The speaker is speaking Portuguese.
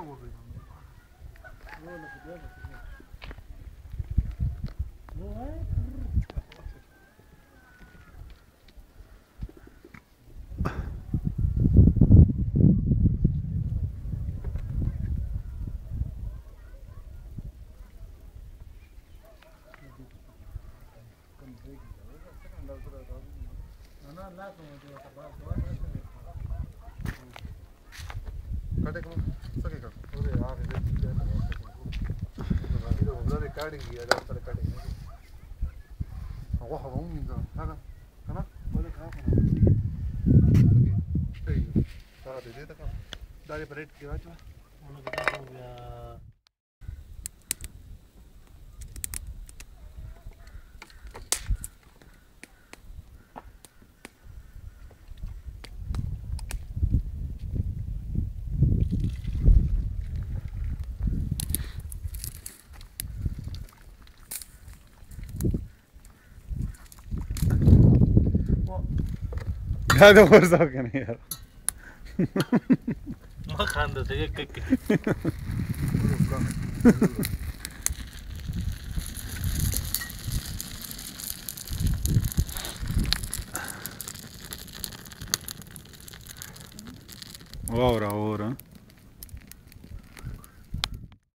połowy. No, na podłogę. No, Cadê como? ریکارډینګ دی دا پر ریکارډینګ دی هغه هم وینځه هغه کنه بل کار کنه صحیح دا دې ته دا لري پرېټ کې واچو نو دا بیا खाद और के नहीं यार मैं खान दो के के वाह रहा और